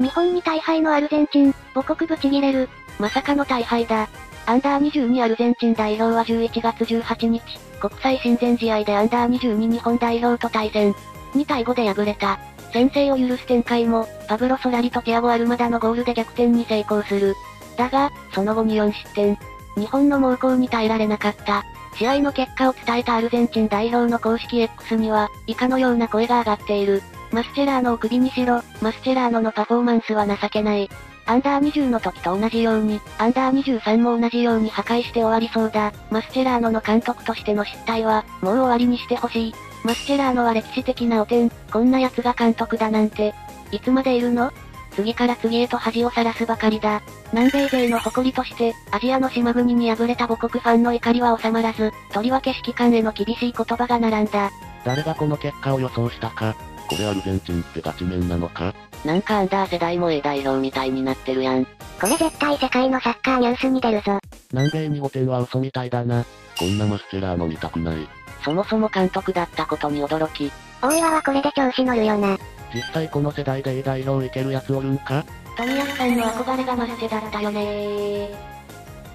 日本に大敗のアルゼンチン、母国ブチギレる。まさかの大敗だ。アンダー22アルゼンチン代表は11月18日、国際親善試合でアンダー22日本代表と対戦。2対5で敗れた。先制を許す展開も、パブロ・ソラリとティアゴ・アルマダのゴールで逆転に成功する。だが、その後に4失点。日本の猛攻に耐えられなかった。試合の結果を伝えたアルゼンチン代表の公式 X には、以下のような声が上がっている。マスチェラーノを首にしろ、マスチェラーノのパフォーマンスは情けない。アンダー20の時と同じように、アンダー23も同じように破壊して終わりそうだ。マスチェラーノの監督としての失態は、もう終わりにしてほしい。マスチェラーノは歴史的な汚点、こんな奴が監督だなんて。いつまでいるの？次から次へと恥をさらすばかりだ。南米勢の誇りとして、アジアの島国に敗れた母国ファンの怒りは収まらず、とりわけ指揮官への厳しい言葉が並んだ。誰がこの結果を予想したかこれアルゼンチンってガチ面なのか？なんかアンダー世代も A 代表みたいになってるやん。これ絶対世界のサッカーニュースに出るぞ。南米に5点は嘘みたいだな？こんなマスチェラーの見たくない。そもそも監督だったことに驚き。大岩はこれで調子乗るよな。実際この世代で A 代表いけるやつおるんか？富安さんの憧れがマスチェだったよね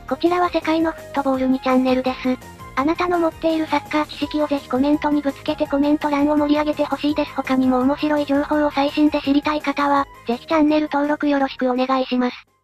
こちらは世界のフットボール2チャンネルです。あなたの持っているサッカー知識をぜひコメントにぶつけてコメント欄を盛り上げてほしいです。他にも面白い情報を最新で知りたい方は、ぜひチャンネル登録よろしくお願いします。